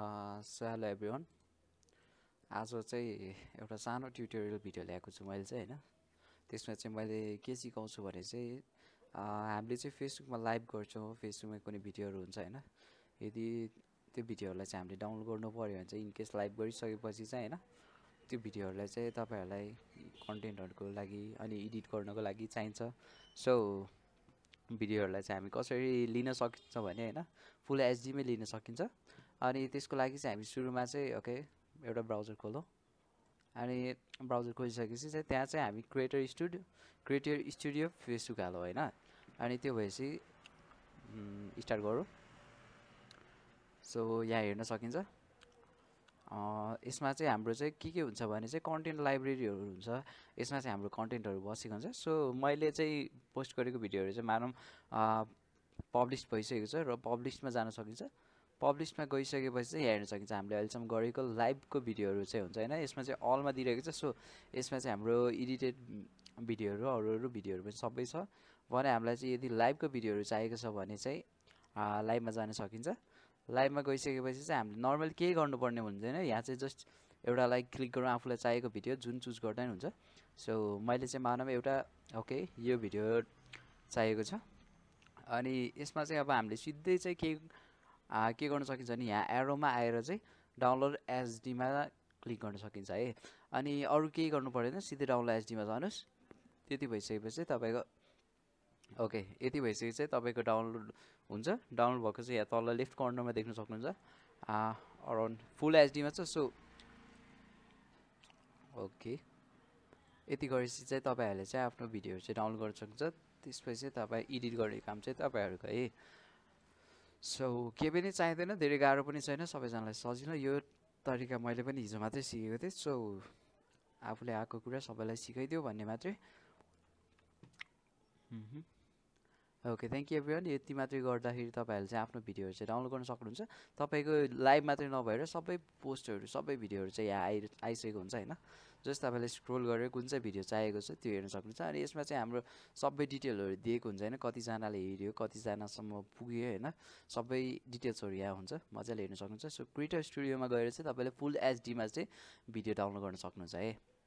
Hello everyone आज चाहिँ एउटा सानो ट्युटोरियल भिडियो ल्याएको छु मैले चाहिँ होइन। त्यसमा चाहिँ मैले के सिकाउँछु भने चाहिँ हामीले चाहिँ फेसबुकमा लाइभ गर्छौँ फेसबुकमा कुनै भिडियोहरू हुन्छ होइन। यदि त्यो भिडियोहरूलाई चाहिँ हामीले डाउनलोड गर्नु पऱ्यो भने चाहिँ इनकेस लाइभ गरिसकेपछि चाहिँ होइन त्यो भिडियोहरूलाई चाहिँ तपाईँहरूलाई कन्टेन्टहरूको लागि अनि एडिट गर्नको लागि चाहिन्छ। सो भिडियोहरूलाई चाहिँ हामी कसरी लिन सकिन्छ भने होइन फुल एचडीमै लिन सकिन्छ। अनि त्यसको लागि चाहिँ हामी सुरुमा चाहिँ ओके एउटा ब्राउजर खोलौँ। अनि ब्राउजर खोलिसकेपछि चाहिँ त्यहाँ चाहिँ हामी creator studio creator studio Facebook हालौँ होइन? अनि त्यो भएपछि स्टार्ट गरौँ। सो यहाँ हेर्न सकिन्छ। यसमा चाहिँ हाम्रो चाहिँ के के हुन्छ भने चाहिँ कन्टेन्ट लाइब्रेरीहरू हुन्छ। यसमा चाहिँ हाम्रो कन्टेन्टहरू बसेको हुन्छ सो मैले चाहिँ पोस्ट गरेको भिडियोहरू चाहिँ मानौँ पब्लिस भइसकेको छ र पब्लिसमा जान सकिन्छ। पब्लिसमा गइसकेपछि चाहिँ हेर्न सकिन्छ। हामीले अहिलेसम्म गरेको लाइभको भिडियोहरू चाहिँ हुन्छ होइन। यसमा चाहिँ अलमा दिइरहेको छ। सो यसमा चाहिँ हाम्रो एडिटेड भिडियोहरू अरू अरू भिडियोहरू पनि सबै छ। भने हामीलाई चाहिँ यदि लाइभको भिडियोहरू चाहिएको छ भने चाहिँ लाइभमा जान सकिन्छ। लाइभमा गइसकेपछि चाहिँ हामीले नर्मल केही गर्नुपर्ने हुँदैन यहाँ चाहिँ जस्ट एउटा लाइक क्लिक गरौँ आफूलाई चाहिएको भिडियो जुन चुज गर्दा नि हुन्छ। सो मैले चाहिँ मानौँ एउटा ओके यो भिडियो चाहिएको छ। अनि यसमा चाहिँ अब हामीले सिधै चाहिँ के आ, के गर्न सकिन्छ भने यहाँ एरोमा आएर चाहिँ डाउनलोड एचडीमा क्लिक गर्न सकिन्छ है। अनि अरू केही गर्नु परेन सिधै डाउनलोड एचडीमा जानुहोस्। त्यति भइसकेपछि तपाईँको ओके यति भइसकेपछि चाहिँ तपाईँको डाउनलोड हुन्छ। डाउनलोड भएको चाहिँ यहाँ तल लेफ्ट कर्नरमा देख्न सक्नुहुन्छ। अराउन्ड फुल एचडीमा छ सो ओके यति गरेपछि चाहिँ तपाईँहरूले चाहिँ आफ्नो भिडियोहरू चाहिँ डाउनलोड गर्न सक्नुहुन्छ। त्यसपछि चाहिँ तपाईँ एडिट गर्ने काम चाहिँ तपाईँहरूको है। सो के पनि चाहिँदैन धेरै गाह्रो पनि छैन सबैजनालाई सजिलो। यो तरिका मैले पनि हिजो मात्रै सिकेको थिएँ। सो आफूले आएको कुरा सबैलाई सिकाइदियो भन्ने मात्रै। ओके थ्याङ्क यू एभ्रिवान यति मात्रै गर्दाखेरि तपाईँहरूले चाहिँ आफ्नो भिडियोहरू चाहिँ डाउनलोड गर्न सक्नुहुन्छ। तपाईँको लाइभ मात्रै नभएर सबै पोस्टहरू सबै भिडियोहरू चाहिँ यहाँ आइ आइसकेको हुन्छ होइन? जस्ट तपाईँले स्क्रोल गरेर कुन चाहिँ भिडियो चाहिएको छ त्यो हेर्न सक्नुहुन्छ। अनि यसमा चाहिँ हाम्रो सबै डिटेलहरू दिएको हुन्छ होइन? कतिजनाले हेऱ्यो कतिजनासम्म पुग्यो होइन? सबै डिटेल्सहरू यहाँ हुन्छ मजाले हेर्न सक्नुहुन्छ। सो क्रिएटर स्टुडियोमा गएर चाहिँ तपाईँले फुल एचडीमा चाहिँ भिडियो डाउनलोड गर्न सक्नुहुन्छ है